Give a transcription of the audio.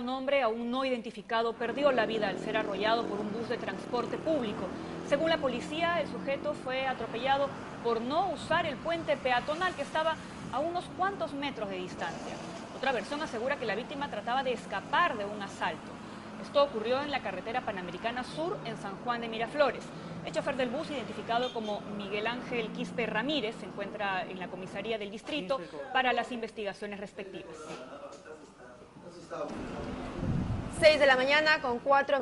Un hombre aún no identificado perdió la vida al ser arrollado por un bus de transporte público. Según la policía, el sujeto fue atropellado por no usar el puente peatonal que estaba a unos cuantos metros de distancia. Otra versión asegura que la víctima trataba de escapar de un asalto. Esto ocurrió en la carretera Panamericana Sur en San Juan de Miraflores. El chofer del bus, identificado como Miguel Ángel Quispe Ramírez, se encuentra en la comisaría del distrito para las investigaciones respectivas. 6 de la mañana con 4